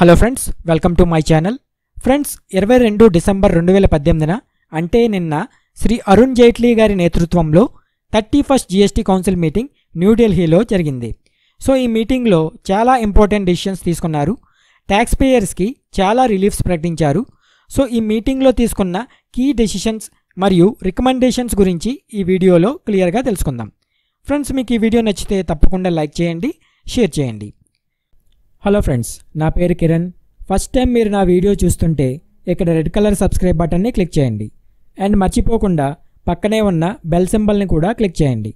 Hello friends welcome to my channel friends ఇరవై రెండు December రెండు వేల పద్దెనిమిదిన అంటే నిన్న శ్రీ అరుణ్ జైట్లీ గారి నేతృత్వంలో thirty first GST council meeting న్యూఢిల్లీలో జరిగింది. సో ఈ మీటింగ్లో చాలా ఇంపార్టెంట్ డిసిషన్స్ తీసుకున్నారు. ట్యాక్స్ పేయర్స్కి చాలా రిలీఫ్స్ ప్రకటించారు. సో ఈ మీటింగ్లో తీసుకున్న కీ డెసిషన్స్ మరియు రికమెండేషన్స్ గురించి ఈ వీడియోలో క్లియర్గా తెలుసుకుందాం. ఫ్రెండ్స్ మీకు ఈ వీడియో నచ్చితే తప్పకుండా లైక్ చేయండి షేర్ చేయండి. హలో ఫ్రెండ్స్ నా పేరు కిరణ్. ఫస్ట్ టైం మీరు నా వీడియో చూస్తుంటే ఇక్కడ రెడ్ కలర్ సబ్స్క్రైబ్ బటన్ని క్లిక్ చేయండి. అండ్ మర్చిపోకుండా పక్కనే ఉన్న బెల్ సింబల్ని కూడా క్లిక్ చేయండి.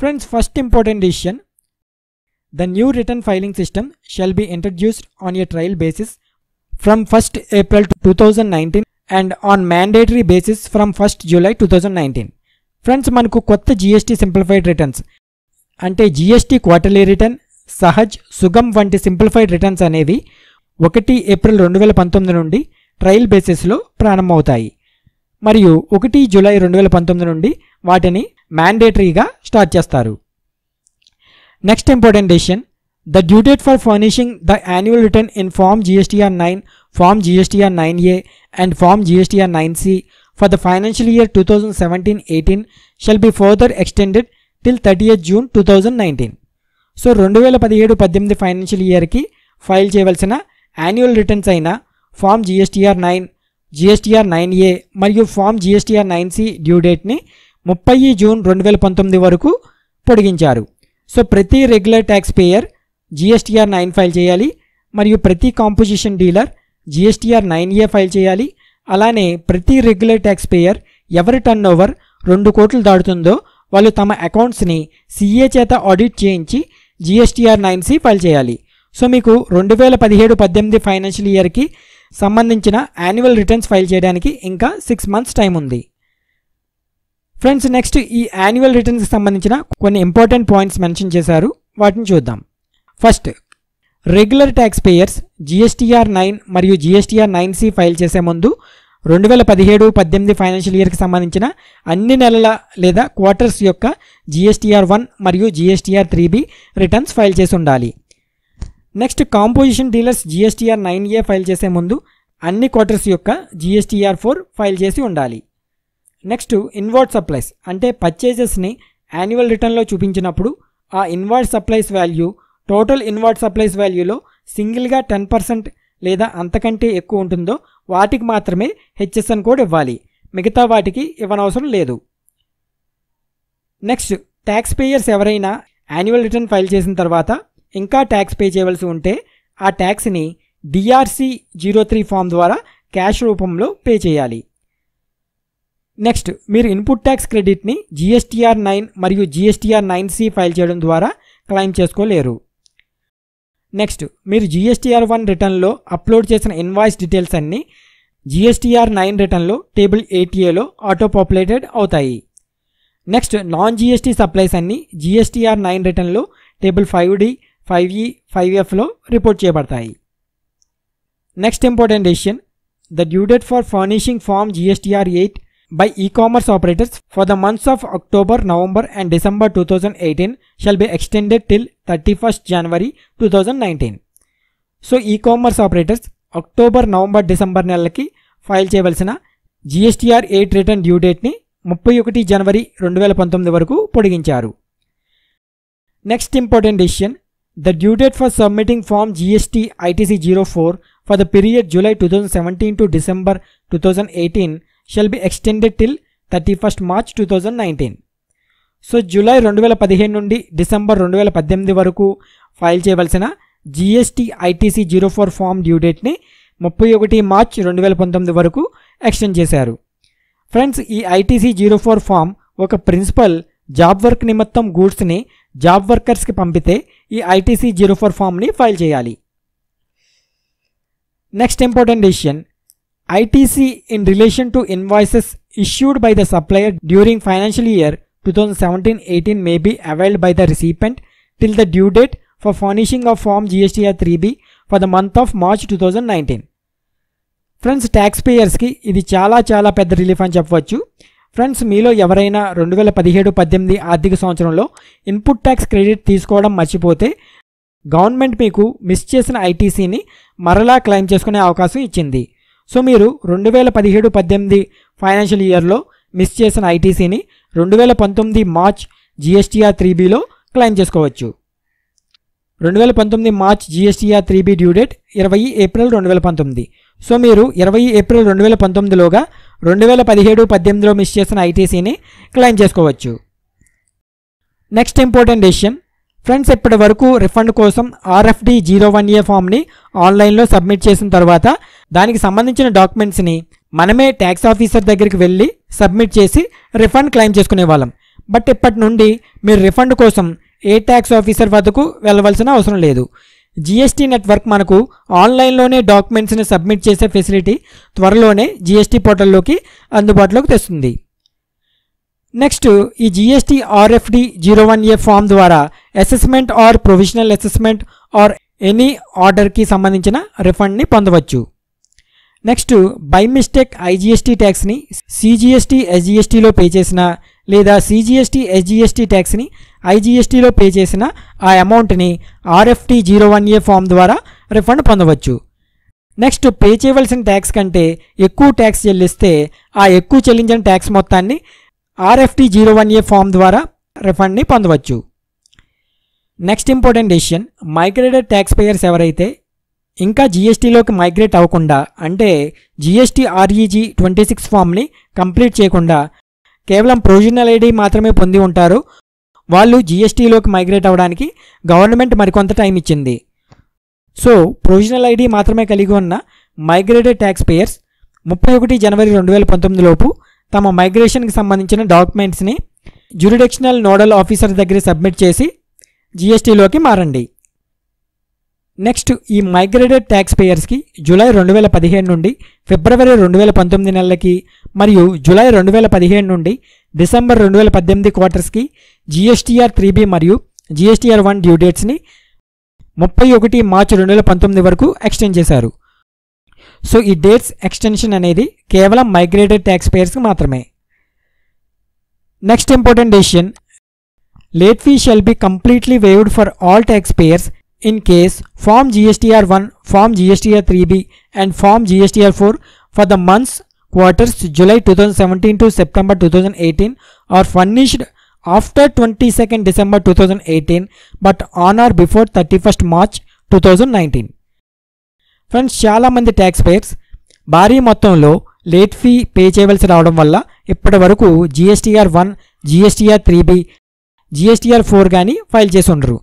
Friends first important decision. The new return filing system shall be introduced on a trial basis from first April two thousand nineteen and on mandatory basis from first July two thousand nineteen. Friends మనకు కొత్త GST simplified returns అంటే GST quarterly return Sahaj Sugam వంటి simplified returns అనేవి ఒకటి April రెండు వేల పంతొమ్మిది నుండి ట్రయల్ బేసిస్లో ప్రారంభమవుతాయి. మరియు ఒకటి జూలై రెండు వేల పంతొమ్మిది నుండి వాటిని మ్యాండేటరీగా స్టార్ట్ చేస్తారు. Next important decision. The due date for furnishing the annual return in form GSTR nine form GSTR nine A and form GSTR nine C for the financial year two thousand seventeen eighteen shall be further extended till thirty June two thousand nineteen. So రెండు వేల పదిహేడు పద్దెనిమిది financial ఇయర్కి file చేయవలసిన annual returns అయిన form GSTR nine GSTR nine A మరియు form GSTR nine C due డేట్ని ముప్పై June రెండు వేల పంతొమ్మిది వరకు పొడిగించారు. సో ప్రతి regular tax payer GSTR nine file చేయాలి మరియు ప్రతి composition dealer GSTR nine A file చేయాలి. అలానే ప్రతి రెగ్యులర్ ట్యాక్స్ పేయర్ ఎవరి టర్న్ ఓవర్ రెండు కోట్లు దాటుతుందో వాళ్ళు తమ అకౌంట్స్ని సిఏ చేత ఆడిట్ చేయించి జిఎస్టీఆర్ నైన్ సి ఫైల్ చేయాలి. సో మీకు రెండు వేల పదిహేడు పద్దెనిమిది ఫైనాన్షియల్ ఇయర్కి సంబంధించిన యాన్యువల్ రిటర్న్స్ ఫైల్ చేయడానికి ఇంకా సిక్స్ మంత్స్ టైం ఉంది. ఫ్రెండ్స్ నెక్స్ట్ ఈ యాన్యువల్ రిటర్న్స్కి సంబంధించిన కొన్ని ఇంపార్టెంట్ పాయింట్స్ మెన్షన్ చేశారు. వాటిని చూద్దాం. First regular tax payers GSTR nine మరియు జిఎస్టీఆర్ నైన్ సి ఫైల్ చేసే ముందు రెండు వేల పదిహేడు పద్దెనిమిది ఫైనాన్షియల్ ఇయర్కి సంబంధించిన అన్ని నెలల లేదా క్వార్టర్స్ యొక్క జిఎస్టీఆర్ వన్ మరియు GSTR three B returns file చేసి ఉండాలి. Next composition dealers GSTR nine A file చేసే ముందు అన్ని క్వార్టర్స్ యొక్క జిఎస్టీఆర్ ఫోర్ ఫైల్ చేసి ఉండాలి. నెక్స్ట్ ఇన్వర్డ్ సప్లైస్ అంటే పర్చేజెస్ని యాన్యువల్ రిటర్న్లో చూపించినప్పుడు ఆ inward supplies value total inward supplies వాల్యూలో సింగిల్గా టెన్ పర్సెంట్ లేదా అంతకంటే ఎక్కువ ఉంటుందో వాటికి మాత్రమే హెచ్ఎస్ఎన్ కోడ్ ఇవ్వాలి. మిగతా వాటికి ఇవ్వనవసరం లేదు. నెక్స్ట్ ట్యాక్స్ పేయర్స్ ఎవరైనా యాన్యువల్ రిటర్న్ ఫైల్ చేసిన తర్వాత ఇంకా ట్యాక్స్ పే చేయవలసి ఉంటే ఆ ట్యాక్స్ని డిఆర్సి జీరో త్రీ ఫామ్ ద్వారా క్యాష్ రూపంలో పే చేయాలి. నెక్స్ట్ మీరు ఇన్పుట్ ట్యాక్స్ క్రెడిట్ని జిఎస్టీఆర్ నైన్ మరియు జిఎస్టీఆర్ నైన్ సి ఫైల్ చేయడం ద్వారా క్లెయిమ్ చేసుకోలేరు. నెక్స్ట్ మీరు జిఎస్టీఆర్ వన్ రిటర్న్లో అప్లోడ్ చేసిన ఇన్వాయిస్ డీటెయిల్స్ అన్నీ జిఎస్టీఆర్ నైన్ రిటర్న్లో టేబుల్ ఎయిటీఏలో ఆటో పాపులేటెడ్ అవుతాయి. నెక్స్ట్ నాన్ జిఎస్టీ సప్లైస్ అన్నీ జిఎస్టీఆర్ నైన్ రిటర్న్లో table five D five E five ఎఫ్లో report చేయబడతాయి. Next important decision the due date for furnishing form GSTR eight by e-commerce operators for the months of October, November and December 2018 shall be extended till 31st January 2019. So e commerce operators October November December నెలలకి file చేయవలసిన GSTR eight return due డేట్ని ముప్పై ఒకటి జనవరి రెండు వేల పంతొమ్మిది వరకు పొడిగించారు next important decision the due date for submitting form GST ITC zero four for the period July two thousand seventeen to December two thousand eighteen shall be extended till thirty first March two thousand nineteen so July రెండు వేల పదిహేను నుండి December రెండు వేల పద్దెనిమిది వరకు file చేయవలసిన GST ITC zero four form due డేట్ని ముప్పై ఒకటి మార్చ్ రెండు వేల పంతొమ్మిది వరకు ఎక్స్టెండ్ చేశారు. ఫ్రెండ్స్ ఈ ఐటీసీ జీరో ఫోర్ ఫామ్ ఒక ప్రిన్సిపల్ జాబ్ వర్క్ నిమిత్తం గూడ్స్ని జాబ్ వర్కర్స్కి పంపితే ఈ ఐటీసీ జీరో ఫోర్ ఫామ్ని ఫైల్ చేయాలి. Next important decision ITC in relation to invoices issued by the supplier during financial year 2017-18 may be availed by the recipient till the due date for furnishing of Form GSTR 3B for the month of March 2019. Friends tax పేయర్స్కి ఇది చాలా చాలా పెద్ద relief అని చెప్పవచ్చు friends మీలో ఎవరైనా రెండు వేల పదిహేడు పద్దెనిమిది ఆర్థిక సంవత్సరంలో ఇన్పుట్ ట్యాక్స్ క్రెడిట్ తీసుకోవడం మర్చిపోతే గవర్నమెంట్ మీకు మిస్ చేసిన ఐటీసీని మరలా క్లెయిమ్ చేసుకునే అవకాశం ఇచ్చింది సో మీరు రెండు వేల పదిహేడు పద్దెనిమిది ఫైనాన్షియల్ ఇయర్లో మిస్ చేసిన ఐటీసీని రెండు వేల పంతొమ్మిది మార్చ్ జిఎస్టీఆర్ త్రీ బీలో క్లెయిమ్ చేసుకోవచ్చు. రెండు వేల పంతొమ్మిది March GSTR three B due date ఇరవై ఏప్రిల్ రెండు వేల పంతొమ్మిది. సో మీరు ఇరవై ఏప్రిల్ రెండు వేల పంతొమ్మిదిలోగా రెండు వేల పదిహేడు పద్దెనిమిదిలో మిస్ చేసిన ఐటీసీని క్లెయిమ్ చేసుకోవచ్చు. Next important decision. ఫ్రెండ్స్ ఇప్పటి వరకు రిఫండ్ కోసం ఆర్ఎఫ్డి జీరో వన్ ఏ ఫామ్ని ఆన్లైన్లో సబ్మిట్ చేసిన తర్వాత దానికి సంబంధించిన డాక్యుమెంట్స్ని మనమే ట్యాక్స్ ఆఫీసర్ దగ్గరికి వెళ్ళి సబ్మిట్ చేసి రిఫండ్ క్లెయిమ్ చేసుకునే వాళ్ళం. బట్ ఇప్పటి నుండి మీరు రిఫండ్ కోసం ఏ ట్యాక్స్ ఆఫీసర్ వద్దకు వెళ్ళవలసిన అవసరం లేదు. జిఎస్టీ నెట్వర్క్ మనకు ఆన్లైన్లోనే డాక్యుమెంట్స్ని సబ్మిట్ చేసే ఫెసిలిటీ త్వరలోనే జిఎస్టీ పోర్టల్లోకి అందుబాటులోకి తెస్తుంది. నెక్స్ట్ ఈ GST RFD zero one A form ద్వారా assessment or provisional assessment or any ఆర్డర్కి సంబంధించిన రిఫండ్ని పొందవచ్చు. నెక్స్ట్ బై మిస్టేక్ ఐజీఎస్టీ ట్యాక్స్ని సిజిఎస్టీ ఎస్జిఎస్టీలో పే చేసిన లేదా సిజిఎస్టీ ఎస్జిఎస్టీ ట్యాక్స్ని ఐజీఎస్టీలో పే చేసిన ఆ అమౌంట్ని RFT zero one A form ద్వారా రిఫండ్ పొందవచ్చు. నెక్స్ట్ పే చేయవలసిన ట్యాక్స్ కంటే ఎక్కువ ట్యాక్స్ చెల్లిస్తే ఆ ఎక్కువ చెల్లించిన ట్యాక్స్ మొత్తాన్ని RFD zero one A form ద్వారా రిఫండ్ని పొందవచ్చు. Next important decision migrated tax payers ఎవరైతే ఇంకా జీఎస్టీలోకి మైగ్రేట్ అవ్వకుండా అంటే జీఎస్టీ ఆర్ఈజీ ట్వంటీ సిక్స్ ఫామ్ని కంప్లీట్ చేయకుండా కేవలం ప్రొవిజనల్ ఐడి మాత్రమే పొంది ఉంటారు. వాళ్ళు జీఎస్టీలోకి మైగ్రేట్ అవ్వడానికి గవర్నమెంట్ మరికొంత టైం ఇచ్చింది. సో ప్రొవిజనల్ ఐడి మాత్రమే కలిగి ఉన్న మైగ్రేటెడ్ ట్యాక్స్ పేయర్స్ ముప్పై ఒకటి జనవరి రెండు వేల పంతొమ్మిది లోపు తమ మైగ్రేషన్కి సంబంధించిన డాక్యుమెంట్స్ని జ్యూరిడిక్షనల్ నోడల్ ఆఫీసర్ దగ్గర సబ్మిట్ చేసి జీఎస్టీలోకి మారండి. నెక్స్ట్ ఈ మైగ్రేటెడ్ ట్యాక్స్ పేయర్స్కి జూలై రెండు వేల పదిహేను నుండి ఫిబ్రవరి రెండు వేల పంతొమ్మిది నెలలకి మరియు జూలై రెండు వేల పదిహేను నుండి డిసెంబర్ రెండు వేల పద్దెనిమిది క్వార్టర్స్కి జిఎస్టీఆర్ త్రీ బి మరియు జిఎస్టీఆర్ వన్ డ్యూ డేట్స్ని ముప్పై ఒకటి మార్చి రెండు వేల పంతొమ్మిది వరకు ఎక్స్టెండ్ చేశారు. సో ఈ డేట్స్ ఎక్స్టెన్షన్ అనేది కేవలం మైగ్రేటెడ్ ట్యాక్స్ పేయర్స్కి మాత్రమే. Next important decision late fee shall be completely waived for all tax payers in case Form GSTR 1, Form GSTR 3B and Form GSTR 4 for the months quarters July 2017 to September 2018 are furnished after 22nd December 2018 but on or before 31st March 2019. Friends చాలామంది tax payers భారీ మొత్తంలో late fee pay చేయవలసి రావడం వల్ల ఇప్పటి వరకు GSTR one GSTR three B GSTR four కానీ file చేసి ఉండరు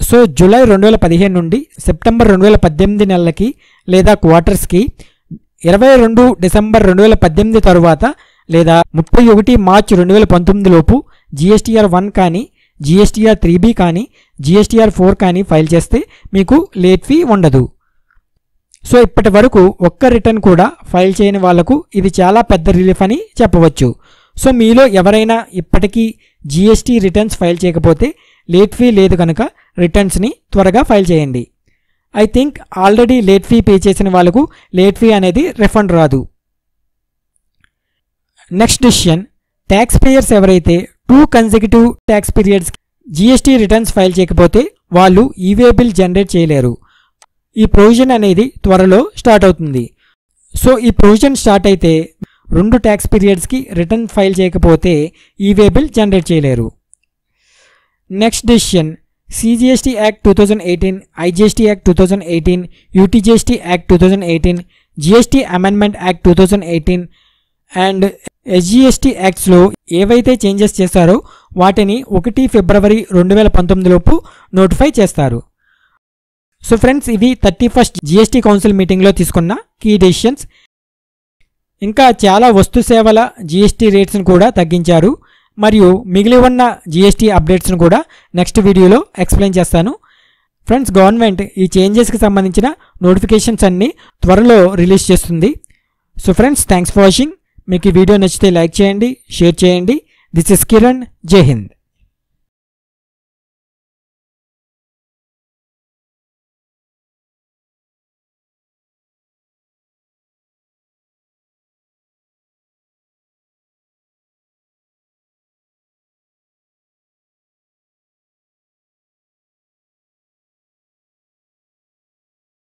సో జూలై రెండు వేల పదిహేను నుండి సెప్టెంబర్ రెండు వేల పద్దెనిమిది నెలలకి లేదా క్వార్టర్స్కి ఇరవై రెండు డిసెంబర్ రెండు వేల పద్దెనిమిది తరువాత లేదా ముప్పై ఒకటి మార్చ్ రెండు వేల పంతొమ్మిది లోపు జిఎస్టీఆర్ వన్ కానీ జిఎస్టీఆర్ త్రీ బి కానీ జిఎస్టీఆర్ ఫోర్ కానీ ఫైల్ చేస్తే మీకు లేట్ ఫీ ఉండదు. సో ఇప్పటి వరకు ఒక్క రిటర్న్ కూడా ఫైల్ చేయని వాళ్ళకు ఇది చాలా పెద్ద రిలీఫ్ అని చెప్పవచ్చు. సో మీలో ఎవరైనా ఇప్పటికీ జిఎస్టీ రిటర్న్స్ ఫైల్ చేయకపోతే లేట్ ఫీ లేదు కనుక రిటర్న్స్ని త్వరగా ఫైల్ చేయండి. I think already late fee pay చేసిన వాళ్ళకు లేట్ ఫీ అనేది రిఫండ్ రాదు. నెక్స్ట్ డిసిషన్ ట్యాక్స్ పేయర్స్ ఎవరైతే two consecutive tax periods GST returns file చేయకపోతే వాళ్ళు ఈవే బిల్ జనరేట్ చేయలేరు. ఈ ప్రొవిజన్ అనేది త్వరలో స్టార్ట్ అవుతుంది. సో ఈ ప్రొవిజన్ స్టార్ట్ అయితే రెండు ట్యాక్స్ పీరియడ్స్కి రిటర్న్ ఫైల్ చేయకపోతే ఈవే బిల్ జనరేట్ చేయలేరు next decision CGST act two thousand eighteen IGST act two thousand eighteen UTGST act two thousand eighteen GST amendment act two thousand eighteen and SGST యాక్ట్స్లో ఏవైతే changes చేస్తారో వాటిని ఒకటి ఫిబ్రవరి రెండు వేల పంతొమ్మిదిలోపు notify చేస్తారు. సో ఫ్రెండ్స్ ఇవి థర్టీ ఫస్ట్ జిఎస్టీ కౌన్సిల్ మీటింగ్లో తీసుకున్న కీ డెసిషన్స్ ఇంకా చాలా వస్తు సేవల జిఎస్టీ రేట్స్ను కూడా తగ్గించారు. మరియు మిగిలి ఉన్న జిఎస్టీ అప్డేట్స్ను కూడా నెక్స్ట్ వీడియోలో ఎక్స్ప్లెయిన్ చేస్తాను. ఫ్రెండ్స్ గవర్నమెంట్ ఈ చేంజెస్కి సంబంధించిన నోటిఫికేషన్స్ అన్నీ త్వరలో రిలీజ్ చేస్తుంది. So friends thanks for watching మీకు ఈ వీడియో నచ్చితే లైక్ చేయండి షేర్ చేయండి. దిస్ ఇస్ కిరణ్ జై హింద్